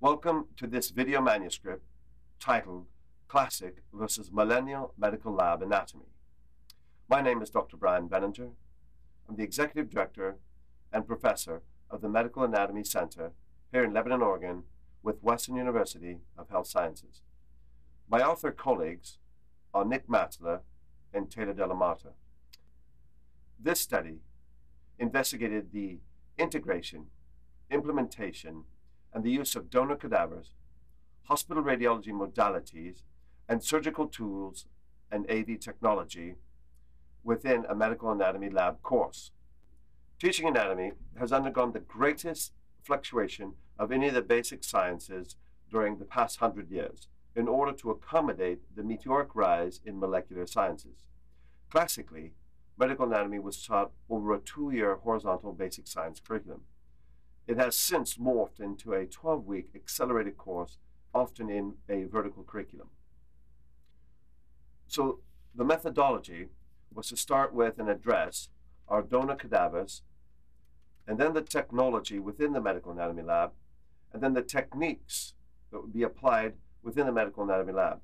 Welcome to this video manuscript titled Classic versus Millennial Medical Lab Anatomy. My name is Dr. Brion Benninger. I'm the Executive Director and Professor of the Medical Anatomy Center here in Lebanon, Oregon with Western University of Health Sciences. My author colleagues are Nik Matsler and Taylor Delamarter. This study investigated the integration, implementation, and the use of donor cadavers, hospital radiology modalities, and surgical tools and AV technology within a medical anatomy lab course. Teaching anatomy has undergone the greatest fluctuation of any of the basic sciences during the past hundred years in order to accommodate the meteoric rise in molecular sciences. Classically, medical anatomy was taught over a two-year horizontal basic science curriculum. It has since morphed into a 12-week accelerated course, often in a vertical curriculum. So the methodology was to start with and address our donor cadavers, and then the technology within the medical anatomy lab, and then the techniques that would be applied within the medical anatomy lab.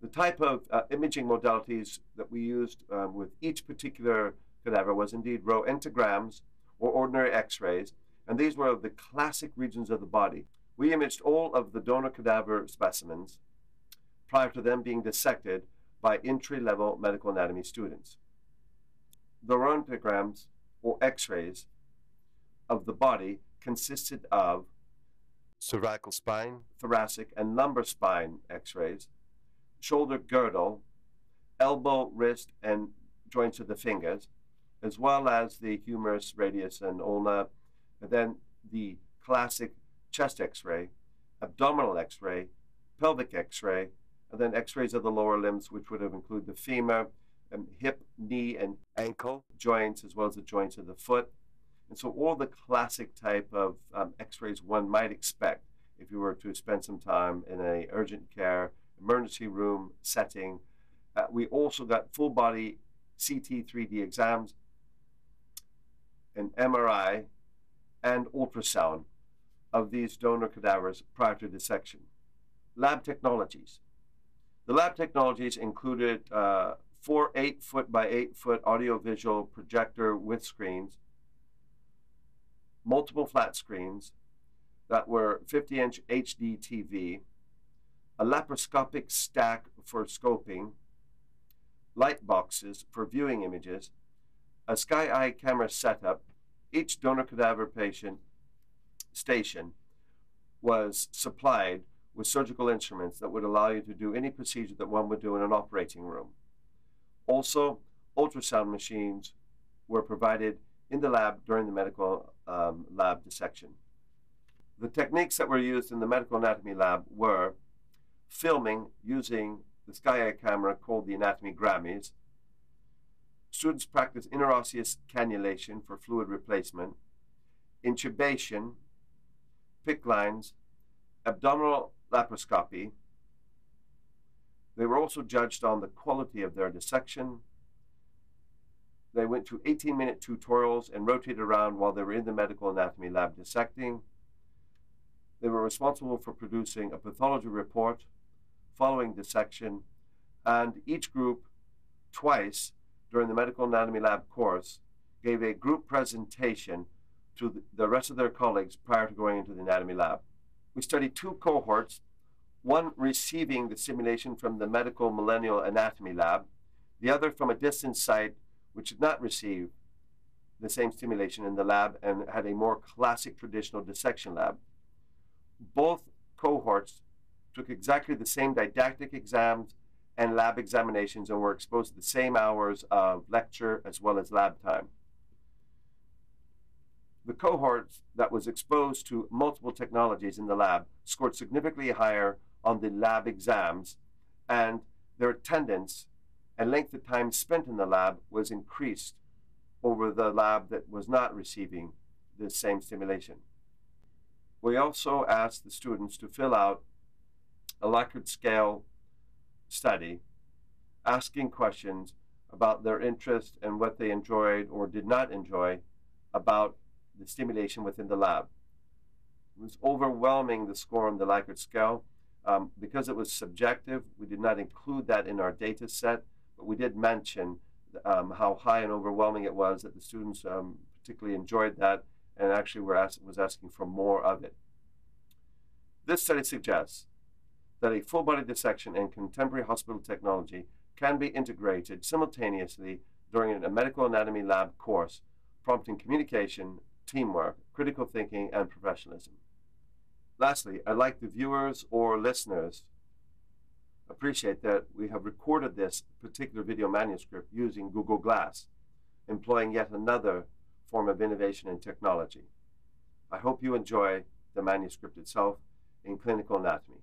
The type of uh, imaging modalities that we used um, with each particular cadaver was indeed roentgenograms or ordinary x-rays, and these were of the classic regions of the body. We imaged all of the donor cadaver specimens prior to them being dissected by entry-level medical anatomy students. The roentgenograms or x-rays of the body consisted of cervical spine, thoracic, and lumbar spine x-rays, shoulder girdle, elbow, wrist, and joints of the fingers, as well as the humerus, radius, and ulna, and then the classic chest x-ray, abdominal x-ray, pelvic x-ray, and then x-rays of the lower limbs, which would have included the femur, and hip, knee, and ankle joints, as well as the joints of the foot, and so all the classic type of um, x-rays one might expect if you were to spend some time in a urgent care emergency room setting. Uh, we also got full body CT 3D exams, an MRI, and ultrasound of these donor cadavers prior to dissection. Lab technologies. The lab technologies included uh, four 8 foot by 8 foot audiovisual projector with screens, multiple flat screens that were 50 inch HD TV, a laparoscopic stack for scoping, light boxes for viewing images, a sky eye camera setup. Each donor cadaver patient station was supplied with surgical instruments that would allow you to do any procedure that one would do in an operating room. Also, ultrasound machines were provided in the lab during the medical um, lab dissection. The techniques that were used in the medical anatomy lab were filming using the SkyEye camera called the anatomy Grammys. Students practice interosseous cannulation for fluid replacement, intubation, PICC lines, abdominal laparoscopy. They were also judged on the quality of their dissection, they went to 18 minute tutorials and rotated around while they were in the medical anatomy lab dissecting. They were responsible for producing a pathology report following dissection, and each group, twice during the medical anatomy lab course, gave a group presentation to the rest of their colleagues prior to going into the anatomy lab. We studied two cohorts, one receiving the simulation from the medical millennial anatomy lab, the other from a distant site which did not receive the same stimulation in the lab and had a more classic traditional dissection lab. Both cohorts took exactly the same didactic exams and lab examinations and were exposed to the same hours of lecture as well as lab time. The cohort that was exposed to multiple technologies in the lab scored significantly higher on the lab exams, and their attendance and length of time spent in the lab was increased over the lab that was not receiving the same stimulation. We also asked the students to fill out a Likert scale study, asking questions about their interest and what they enjoyed or did not enjoy about the stimulation within the lab. It was overwhelming the score on the Likert scale. Um, because it was subjective, we did not include that in our data set, but we did mention um, how high and overwhelming it was that the students um, particularly enjoyed that and actually were was asking for more of it. This study suggests that a full body dissection and contemporary hospital technology can be integrated simultaneously during a medical anatomy lab course, prompting communication, teamwork, critical thinking, and professionalism. Lastly, I'd like the viewers or listeners appreciate that we have recorded this particular video manuscript using Google Glass, employing yet another form of innovation in technology. I hope you enjoy the manuscript itself in clinical anatomy.